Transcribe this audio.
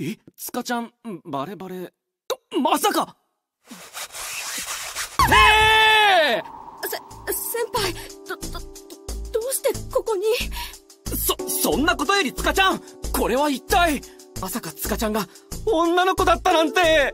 えつかちゃんバレバレ。まさか！ねえせ先輩どどどうしてここに？そそんなことよりつかちゃんこれは一体まさかつかちゃんが女の子だったなんて！